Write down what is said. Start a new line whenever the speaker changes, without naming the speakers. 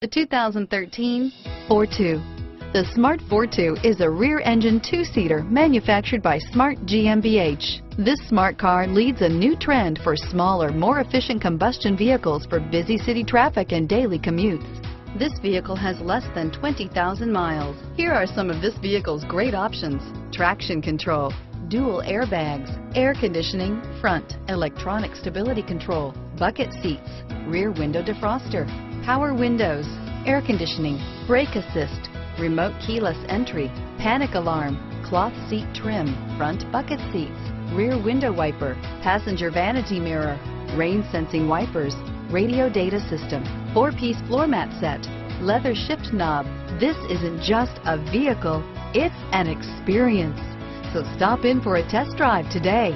The 2013 Fortwo. The Smart Fortwo is a rear-engine two-seater manufactured by Smart GmbH. This smart car leads a new trend for smaller, more efficient combustion vehicles for busy city traffic and daily commutes. This vehicle has less than 20,000 miles. Here are some of this vehicle's great options. Traction control, dual airbags, air conditioning, front, electronic stability control, bucket seats, rear window defroster, power windows, air conditioning, brake assist, remote keyless entry, panic alarm, cloth seat trim, front bucket seats, rear window wiper, passenger vanity mirror, rain sensing wipers, radio data system, four-piece floor mat set, leather shift knob. This isn't just a vehicle, it's an experience. So stop in for a test drive today.